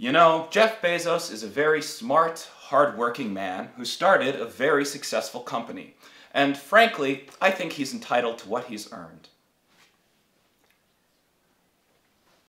You know, Jeff Bezos is a very smart, hardworking man who started a very successful company. And frankly, I think he's entitled to what he's earned.